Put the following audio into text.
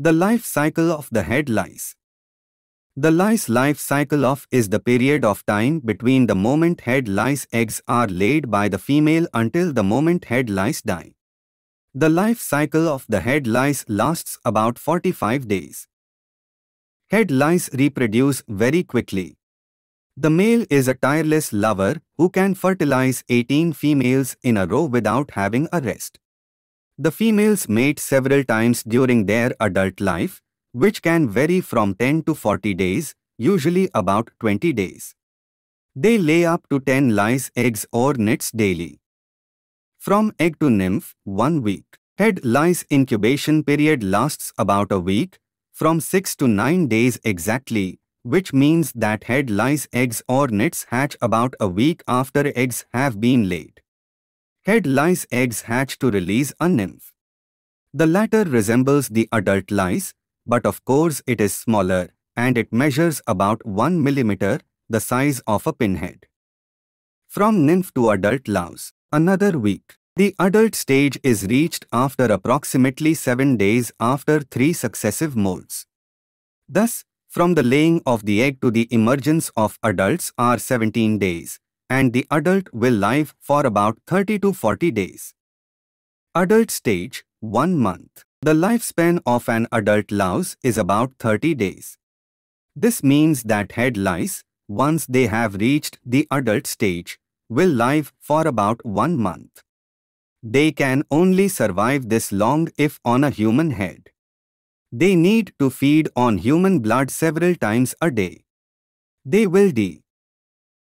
The life cycle of the head lice. The lice life cycle of is the period of time between the moment head lice eggs are laid by the female until the moment head lice die. The life cycle of the head lice lasts about 45 days. Head lice reproduce very quickly. The male is a tireless lover who can fertilize 18 females in a row without having a rest. The females mate several times during their adult life, which can vary from 10 to 40 days, usually about 20 days. They lay up to 10 lice eggs or nits daily. From egg to nymph, 1 week. Head lice incubation period lasts about a week, from 6 to 9 days exactly, which means that head lice eggs or nits hatch about a week after eggs have been laid. Head lice eggs hatch to release a nymph. The latter resembles the adult lice, but of course it is smaller and it measures about 1 millimeter, the size of a pinhead. From nymph to adult louse, another week. The adult stage is reached after approximately 7 days after 3 successive molts. Thus, from the laying of the egg to the emergence of adults are 17 days, and the adult will live for about 30 to 40 days. Adult stage, 1 month. The lifespan of an adult louse is about 30 days. This means that head lice, once they have reached the adult stage, will live for about 1 month. They can only survive this long if on a human head. They need to feed on human blood several times a day. They will die.